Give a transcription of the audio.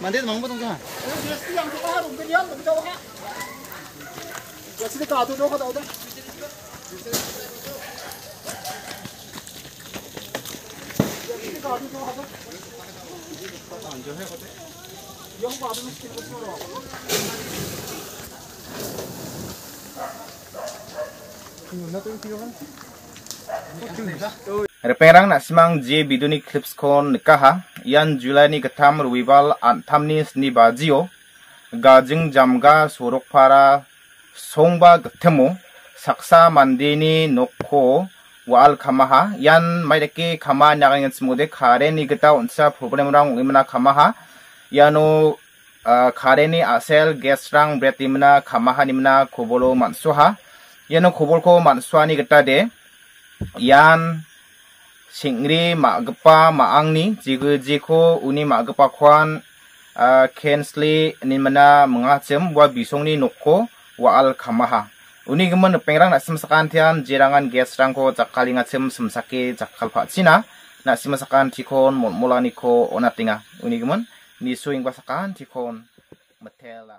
mandate mong batong ka What's the car to do for the 영 받으면 시키는 거 풀어. 지금 나 똥이 필요한? 어, 지금 내가? Reperang nak simang je biduni clips kon nikaha yan Julai ni ketam ruwibal antamni sni bajio gajing jamga sorok para songba ketemu saksa mandini nokko wal kamaha yan maideki kama nyagangan semude kare ni kita unsa problem rang imna kamaha yano uh, kare ni asel gas rang bretimna kamaha nimna kobolo mansuha yano kobolko mansuani kita de yan singri magpa maangni jigu jiko uni magpa kwan uh, kensli ni mana mengacem wa bisongni nokko wa al kamaha uni gemen pengrang na semsakan tian jirangan gas rangko jakali ngacem semsake jakal pacina na semsakan tikon mol molani ko onatinga uni gemen ni suing basakan tikon metela